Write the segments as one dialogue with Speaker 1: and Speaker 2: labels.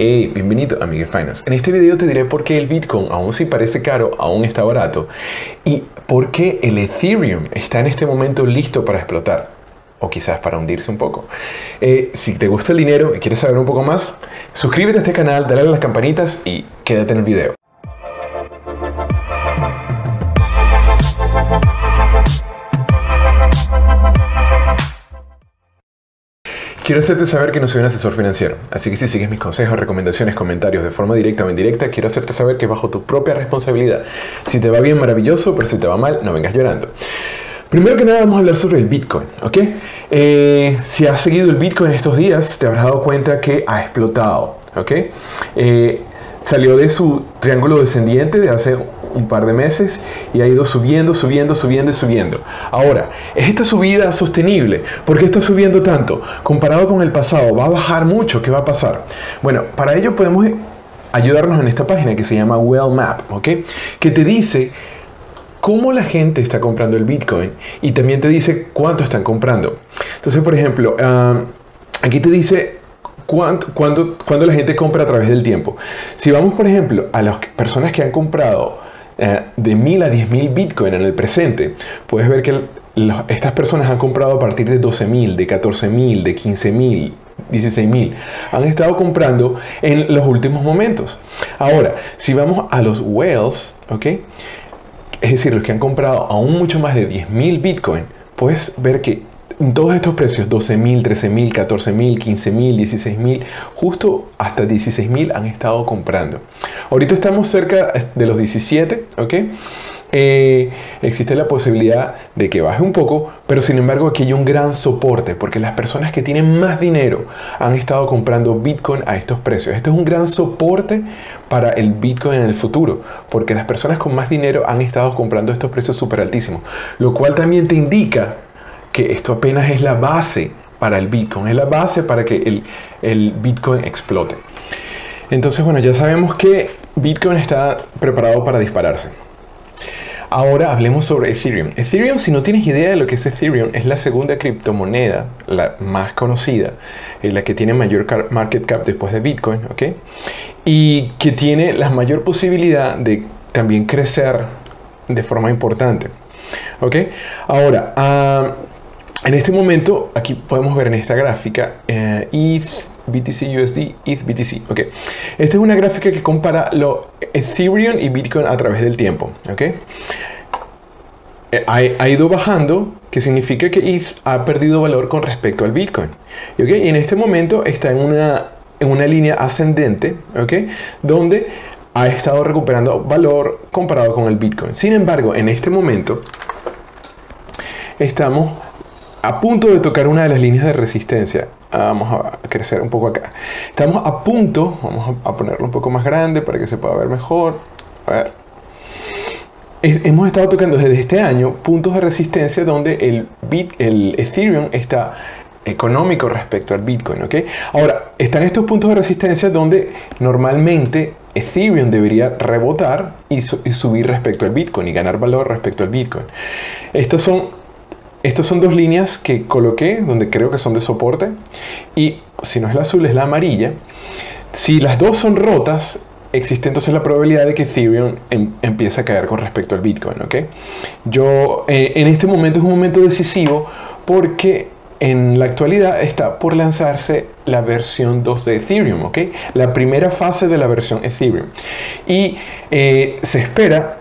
Speaker 1: Hey, bienvenido a Miguel Finance. En este video te diré por qué el Bitcoin, aún si parece caro, aún está barato y por qué el Ethereum está en este momento listo para explotar o quizás para hundirse un poco. Eh, si te gusta el dinero y quieres saber un poco más, suscríbete a este canal, dale a las campanitas y quédate en el video. Quiero hacerte saber que no soy un asesor financiero, así que si sigues mis consejos, recomendaciones, comentarios de forma directa o indirecta, quiero hacerte saber que bajo tu propia responsabilidad. Si te va bien, maravilloso, pero si te va mal, no vengas llorando. Primero que nada vamos a hablar sobre el Bitcoin, ¿ok? Eh, si has seguido el Bitcoin estos días, te habrás dado cuenta que ha explotado, ¿ok? Eh, salió de su triángulo descendiente de hace un par de meses y ha ido subiendo, subiendo, subiendo y subiendo. Ahora, ¿es esta subida sostenible? ¿Por qué está subiendo tanto? Comparado con el pasado, ¿va a bajar mucho? ¿Qué va a pasar? Bueno, para ello podemos ayudarnos en esta página que se llama Well Map, ¿ok? Que te dice cómo la gente está comprando el Bitcoin y también te dice cuánto están comprando. Entonces, por ejemplo, ah, aquí te dice cuánto, cuándo, la gente compra a través del tiempo. Si vamos, por ejemplo, a las personas que han comprado eh, de 1000 a 10.000 Bitcoin en el presente, puedes ver que estas personas han comprado a partir de 12.000, de 14.000, de 15.000, 16.000. Han estado comprando en los últimos momentos. Ahora, si vamos a los whales, ¿ok? Es decir, los que han comprado aún mucho más de 10.000 Bitcoin, puedes ver que todos estos precios, 12.000, 13.000, 14.000, 15.000, 16.000, justo hasta 16.000 han estado comprando. Ahorita estamos cerca de los 17, ¿ok? Eh, existe la posibilidad de que baje un poco, pero sin embargo aquí hay un gran soporte porque las personas que tienen más dinero han estado comprando Bitcoin a estos precios. Esto es un gran soporte para el Bitcoin en el futuro porque las personas con más dinero han estado comprando estos precios súper altísimos, lo cual también te indica esto apenas es la base para el Bitcoin, es la base para que el, el Bitcoin explote. Entonces, bueno, ya sabemos que Bitcoin está preparado para dispararse. Ahora hablemos sobre Ethereum. Ethereum, si no tienes idea de lo que es Ethereum, es la segunda criptomoneda, la más conocida, eh, la que tiene mayor market cap después de Bitcoin, ¿ok? Y que tiene la mayor posibilidad de también crecer de forma importante, ¿ok? Ahora, uh, en este momento, aquí podemos ver en esta gráfica, ETH, BTC USD, ETH BTC. Ok, esta es una gráfica que compara lo Ethereum y Bitcoin a través del tiempo. Ok, eh, ha, ido bajando, que significa que ETH ha perdido valor con respecto al Bitcoin. ¿ok? Y en este momento está en una, en una línea ascendente, ¿ok? donde ha estado recuperando valor comparado con el Bitcoin. Sin embargo, en este momento estamos a punto de tocar una de las líneas de resistencia. Vamos a crecer un poco acá. Estamos a punto, vamos a ponerlo un poco más grande para que se pueda ver mejor. Hemos estado tocando desde este año puntos de resistencia donde el, Bit, el Ethereum está económico respecto al Bitcoin, ¿ok? Ahora, están estos puntos de resistencia donde normalmente Ethereum debería rebotar y subir respecto al Bitcoin y ganar valor respecto al Bitcoin. Estos son estas son dos líneas que coloqué donde creo que son de soporte y si no es la azul es la amarilla. Si las dos son rotas, existe entonces la probabilidad de que Ethereum em, empiece a caer con respecto al Bitcoin. ¿ok? Yo eh, en este momento es un momento decisivo porque en la actualidad está por lanzarse la versión 2 de Ethereum, ¿ok? La primera fase de la versión Ethereum. Y eh, se espera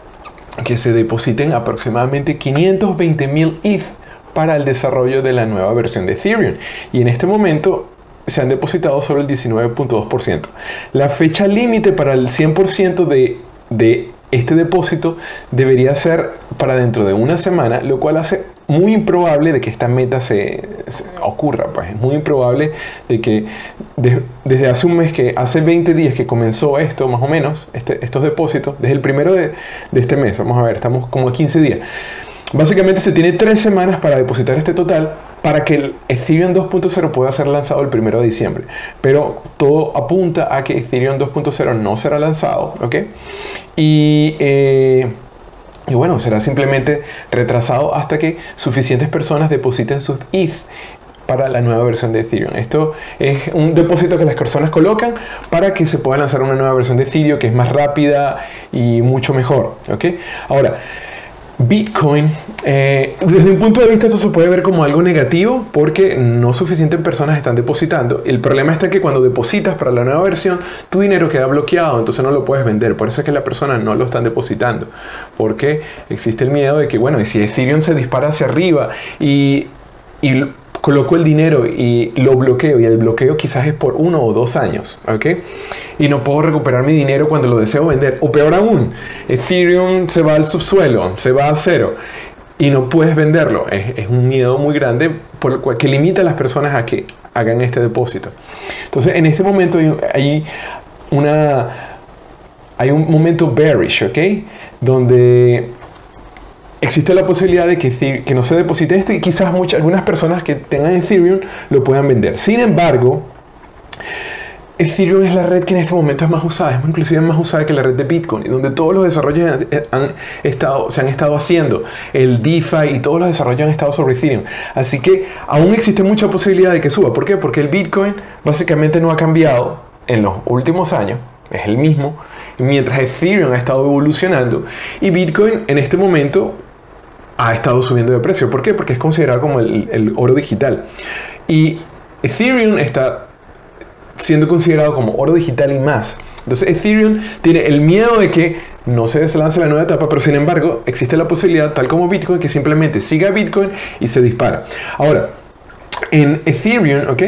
Speaker 1: que se depositen aproximadamente 520 mil ETH para el desarrollo de la nueva versión de Ethereum. Y en este momento se han depositado solo el 19.2%. La fecha límite para el 100% de, de este depósito debería ser para dentro de una semana, lo cual hace muy improbable de que esta meta se, ocurra. Pues es muy improbable de que desde hace un mes, que hace 20 días que comenzó esto, más o menos, este, estos depósitos, desde el primero de, de este mes, vamos a ver, estamos como a 15 días Básicamente se tiene tres semanas para depositar este total para que el Ethereum 2.0 pueda ser lanzado el 1 de diciembre. Pero todo apunta a que Ethereum 2.0 no será lanzado, ¿ok? Y, eh, y, bueno, será simplemente retrasado hasta que suficientes personas depositen sus ETH para la nueva versión de Ethereum. Esto es un depósito que las personas colocan para que se pueda lanzar una nueva versión de Ethereum que es más rápida y mucho mejor. ¿ok? Ahora, Bitcoin, eh, desde un punto de vista esto se puede ver como algo negativo porque no suficientes personas están depositando. El problema está que cuando depositas para la nueva versión, tu dinero queda bloqueado, entonces no lo puedes vender. Por eso es que la persona no lo están depositando. Porque existe el miedo de que, bueno, y si Ethereum se dispara hacia arriba y, y coloco el dinero y lo bloqueo y el bloqueo quizás es por uno o dos años, ¿ok? Y no puedo recuperar mi dinero cuando lo deseo vender. O peor aún, Ethereum se va al subsuelo, se va a cero y no puedes venderlo. Es, un miedo muy grande por cual, que limita a las personas a que hagan este depósito. Entonces, en este momento hay una hay un momento bearish, ¿ok? Donde existe la posibilidad de que, que no se deposite esto y quizás muchas, algunas personas que tengan Ethereum lo puedan vender. Sin embargo, Ethereum es la red que en este momento es más usada, es inclusive más usada que la red de Bitcoin, donde todos los desarrollos han estado, se han estado haciendo, el DeFi y todos los desarrollos han estado sobre Ethereum. Así que aún existe mucha posibilidad de que suba. ¿Por qué? Porque el Bitcoin básicamente no ha cambiado en los últimos años, es el mismo, mientras Ethereum ha estado evolucionando y Bitcoin en este momento ha estado subiendo de precio. ¿Por qué? Porque es considerado como el, oro digital. Y Ethereum está siendo considerado como oro digital y más. Entonces Ethereum tiene el miedo de que no se deslance la nueva etapa, pero sin embargo existe la posibilidad, tal como Bitcoin, que simplemente siga Bitcoin y se dispara. Ahora, en Ethereum, ¿ok?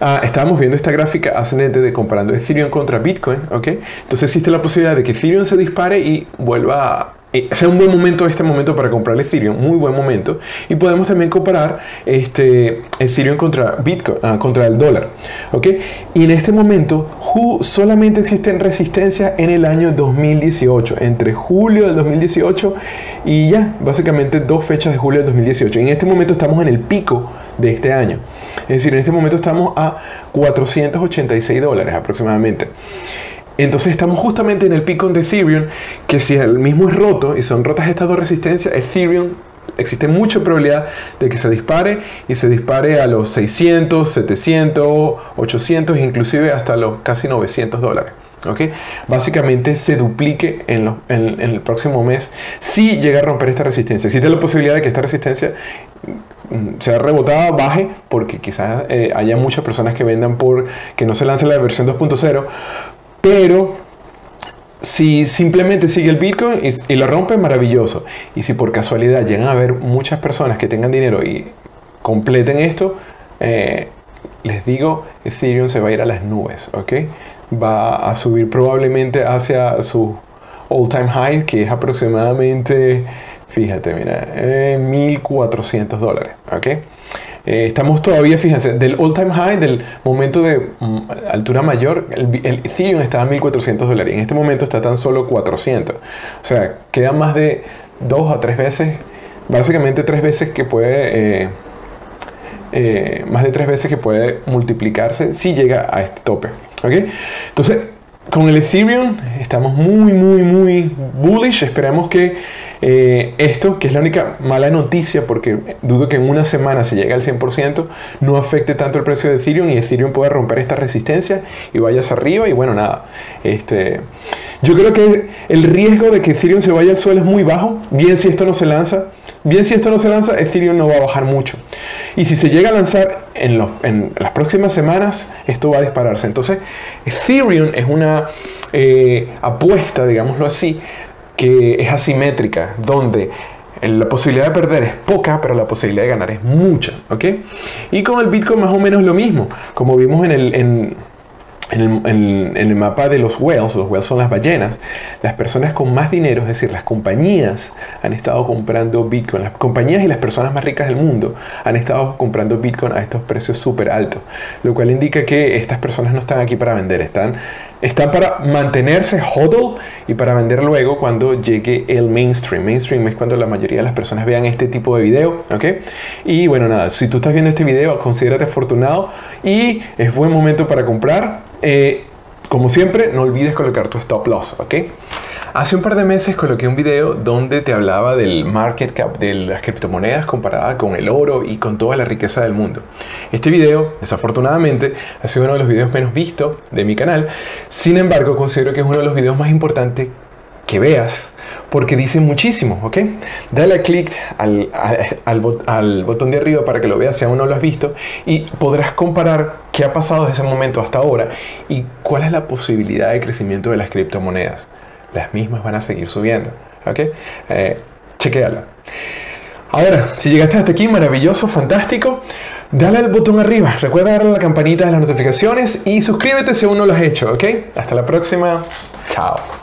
Speaker 1: Ah, estábamos viendo esta gráfica ascendente de comparando Ethereum contra Bitcoin, ¿ok? Entonces existe la posibilidad de que Ethereum se dispare y vuelva a eh, sea un buen momento este momento para comprar Ethereum, muy buen momento. Y podemos también comparar este, Ethereum contra Bitcoin, ah, contra el dólar. ¿ok? Y en este momento solamente existen resistencias en el año 2018, entre julio del 2018 y ya, básicamente dos fechas de julio del 2018. En este momento estamos en el pico de este año. Es decir, en este momento estamos a 486 dólares aproximadamente. Entonces estamos justamente en el pico de Ethereum, que si el mismo es roto y son rotas estas dos resistencias, Ethereum existe mucha probabilidad de que se dispare y se dispare a los 600, 700, 800, inclusive hasta los casi 900 dólares. ¿okay? Básicamente se duplique en, el próximo mes si llega a romper esta resistencia. Existe la posibilidad de que esta resistencia mm, sea rebotada, baje, porque quizás eh, haya muchas personas que vendan por que no se lance la versión 2.0, pero si simplemente sigue el Bitcoin y, lo rompe, maravilloso. Y si por casualidad llegan a haber muchas personas que tengan dinero y completen esto, eh, les digo, Ethereum se va a ir a las nubes, ¿ok? Va a subir probablemente hacia su all-time high, que es aproximadamente, fíjate, mira, 1.400 dólares, ¿ok? Eh, estamos todavía, fíjense, del all-time high, del momento de mm, altura mayor, el, Ethereum estaba a 1400 dólares. En este momento está tan solo 400. O sea, queda más de dos a tres veces, básicamente tres veces que puede, eh, eh, más de tres veces que puede multiplicarse si llega a este tope. ¿Ok? Entonces, con el Ethereum estamos muy, muy, muy bullish. Esperamos que eh, esto, que es la única mala noticia, porque dudo que en una semana se llegue al 100%, no afecte tanto el precio de Ethereum y Ethereum pueda romper esta resistencia y vaya hacia arriba. Y bueno, nada. Este, yo creo que el riesgo de que Ethereum se vaya al suelo es muy bajo. Bien si esto no se lanza. Bien si esto no se lanza, Ethereum no va a bajar mucho. Y si se llega a lanzar en, en las próximas semanas, esto va a dispararse. Entonces, Ethereum es una eh, apuesta, digámoslo así, que es asimétrica, donde la posibilidad de perder es poca, pero la posibilidad de ganar es mucha, ¿ok? Y con el Bitcoin más o menos lo mismo, como vimos en el, en, en el, mapa de los whales, los whales son las ballenas, las personas con más dinero, es decir, las compañías han estado comprando Bitcoin, las compañías y las personas más ricas del mundo han estado comprando Bitcoin a estos precios súper altos, lo cual indica que estas personas no están aquí para vender, están Está para mantenerse hodl y para vender luego cuando llegue el mainstream. Mainstream es cuando la mayoría de las personas vean este tipo de video, ¿ok? Y bueno, nada, si tú estás viendo este video, considérate afortunado y es buen momento para comprar. Eh, como siempre, no olvides colocar tu stop loss, ¿ok? Hace un par de meses coloqué un video donde te hablaba del market cap de las criptomonedas comparada con el oro y con toda la riqueza del mundo. Este video, desafortunadamente, ha sido uno de los videos menos vistos de mi canal. Sin embargo, considero que es uno de los videos más importantes que veas porque dice muchísimo, ¿ok? Dale clic al, al, botón de arriba para que lo veas si aún no lo has visto y podrás comparar qué ha pasado desde ese momento hasta ahora y cuál es la posibilidad de crecimiento de las criptomonedas. Las mismas van a seguir subiendo, ¿ok? Eh. Ahora, si llegaste hasta aquí, maravilloso, fantástico, dale al botón arriba. Recuerda darle a la campanita de las notificaciones y suscríbete si aún no lo has hecho, ¿ok? Hasta la próxima. Chao.